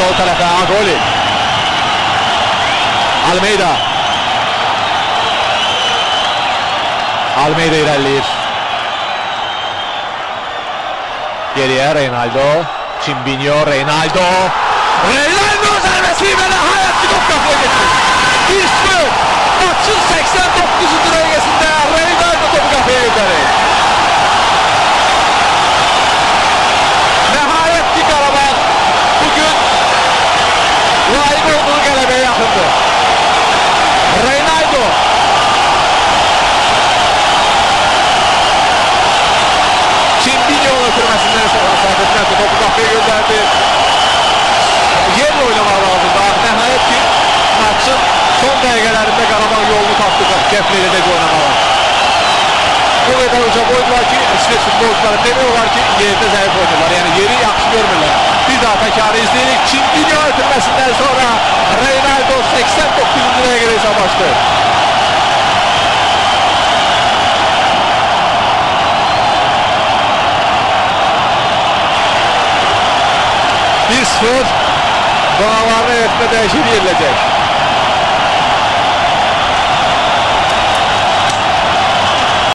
sol tarafa Agoli. Almeida. Almeida ilerleyir. Geriye Reynaldo. Chimbinho, Reynaldo. Reynaldo serbestliği ve nihayet Kafaya gönderdi. Yerle oynamak lazım daha. Nihayet ki maçın son dakikalarında Karabağ yolunu taptı. Kefleri de oynamalar. Bu kadar uca koydular ki İsveç futbolcuları demiyorlar ki yerde zayıf oynuyorlar. Yani yeri yaxşı görmürler. Bir daha tekrarı izleyelim. Chimbinho ötürmesinden sonra Reynaldo 89. dakikada hesap açtı. Sıfır. Dağların etme değişir yerilecek.